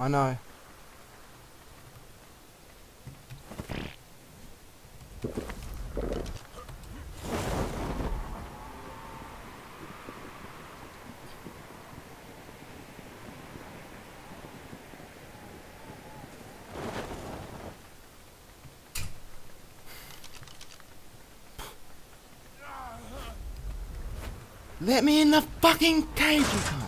I know. Let me in the fucking cage, you!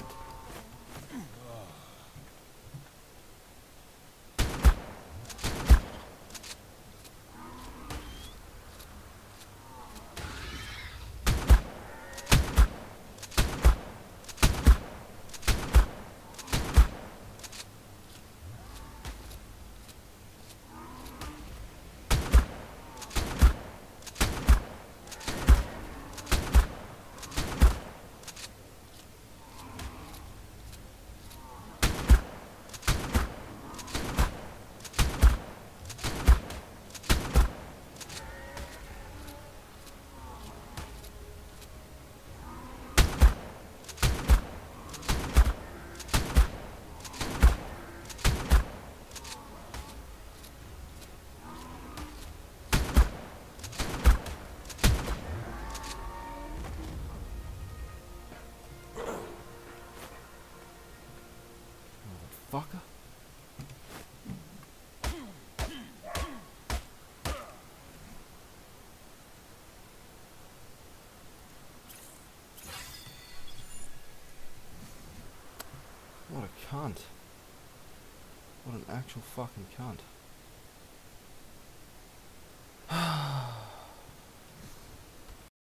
Fucker. What a cunt. What an actual fucking cunt.